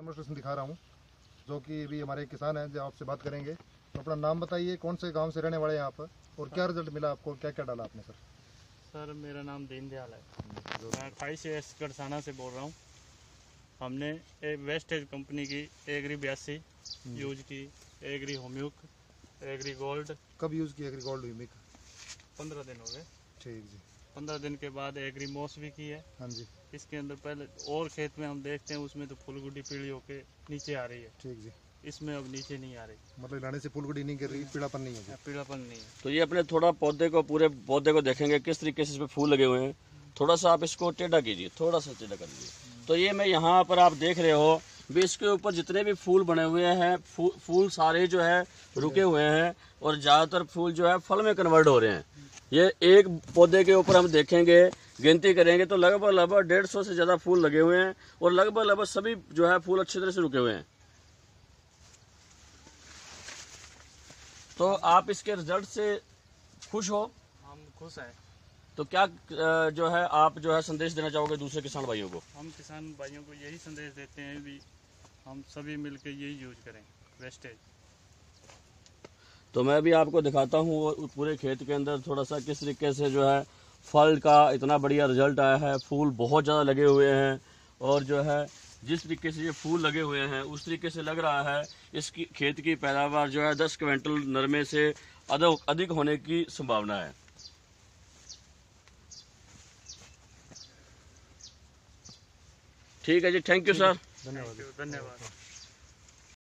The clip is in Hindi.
डेमोस्ट्रेशन दिखा रहा हूँ जो कि अभी हमारे किसान हैं जो आपसे बात करेंगे। तो अपना नाम बताइए कौन से गाँव से रहने वाले हैं आप? और क्या रिज़ल्ट मिला आपको? क्या क्या डाला आपने सर? सर मेरा नाम दीनदयाल है। मैं अट्ठाईस एस गढ़साना से बोल रहा हूँ। हमने एक वेस्टेज कंपनी की एग्री बयासी यूज़ की एग्री होम्यूक एग्री गोल्ड कब यूज़ किया एग्री गोल्ड यूमिक पंद्रह दिन हो गए। ठीक जी। पंद्रह दिन के बाद एग्री मोस भी की है। हाँ जी। इसके अंदर पहले और खेत में हम देखते हैं उसमें तो फूलगुड्डी पीली होके नीचे आ रही है। ठीक जी। इसमें अब नीचे नहीं आ रही। मतलब लाने से फूलगुड़ी नहीं गिर रही पीड़ापन नहीं है पीलापन नहीं है। तो ये अपने थोड़ा पौधे को पूरे पौधे को देखेंगे किस तरीके से इसमें फूल लगे हुए हैं। थोड़ा सा आप इसको टेढ़ा कीजिए थोड़ा सा टेढ़ा कर लीजिए। तो ये मैं यहाँ पर आप देख रहे हो भी इसके ऊपर जितने भी फूल बने हुए हैं फू, फूल सारे जो है रुके हुए हैं और ज़्यादातर फूल जो है फल में कन्वर्ट हो रहे हैं। ये एक पौधे के ऊपर हम देखेंगे गिनती करेंगे तो लगभग लगभग डेढ़ सौ से ज़्यादा फूल लगे हुए हैं और लगभग लगभग सभी जो है फूल अच्छी तरह से रुके हुए हैं। तो आप इसके रिज़ल्ट से खुश हो? हम खुश हैं। तो क्या जो है आप जो है संदेश देना चाहोगे दूसरे किसान भाइयों को? हम किसान भाइयों को यही संदेश देते हैं भी हम सभी मिलकर यही यूज़ करें वेस्टेज तो मैं भी आपको दिखाता हूँ वो पूरे खेत के अंदर थोड़ा सा किस तरीके से जो है फल का इतना बढ़िया रिज़ल्ट आया है। फूल बहुत ज़्यादा लगे हुए हैं और जो है जिस तरीके से ये फूल लगे हुए हैं, उस तरीके से लग रहा है इसकी खेत की पैदावार जो है दस क्विंटल नरमे से अधिक होने की संभावना है। ठीक है जी थैंक यू सर धन्यवाद धन्यवाद।